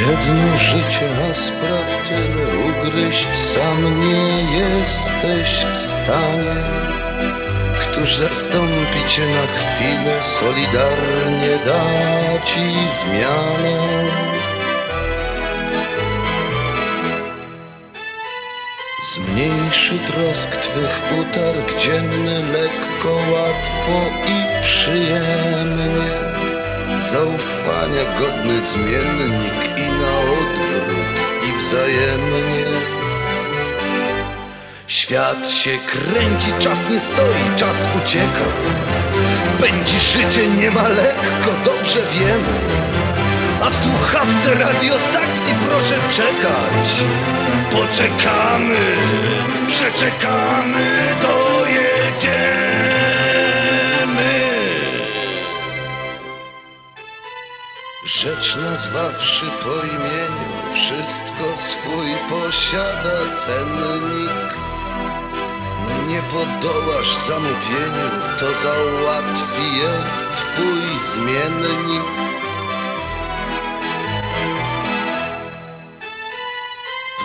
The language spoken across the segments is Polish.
Jedno życie ma spraw tyle ugryźć Sam nie jesteś w stanie. Któż zastąpi cię na chwilę Solidarnie da ci zmianę Zmniejszy trosk twych utarg dzienny Lekko, łatwo i przyjemnie. Zaufania godny zmiennik i na odwrót i wzajemnie. Świat się kręci, czas nie stoi, czas ucieka. Pędzi życie nie ma lekko, dobrze wiemy. A w słuchawce radiotaksji proszę czekać Poczekamy, przeczekamy, dojedziemy Rzecz nazwawszy po imieniu, wszystko swój posiada cennik. Nie podołasz zamówieniu, to załatwi je twój zmiennik.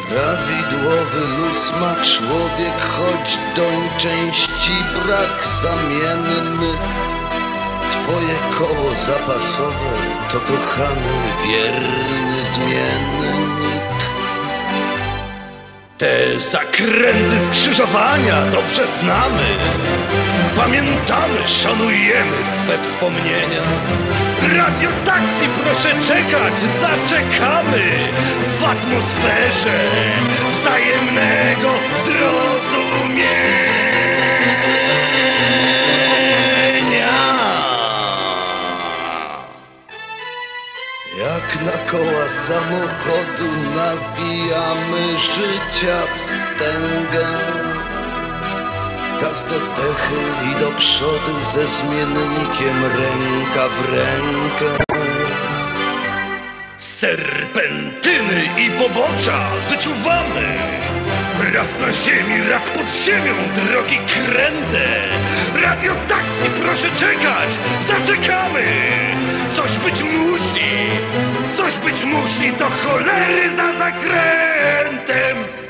Prawidłowy luz ma człowiek, choć doń części brak zamiennych. Twoje koło zapasowe to kochany, wierny zmiennik. Te zakręty skrzyżowania dobrze znamy. Pamiętamy, szanujemy swe wspomnienia. Radio taksi, proszę czekać, zaczekamy w atmosferze wzajemnego na koła samochodu nawijamy życia wstęgę. Gaz do dechy i do przodu ze zmiennikiem ręka w rękę. Serpentyny i pobocza wyczuwamy. Raz na ziemi, raz pod ziemią, drogi kręte. Radio taksi, proszę czekać, zaczekamy. Coś być musi, coś być musi, to cholery za zakrętem.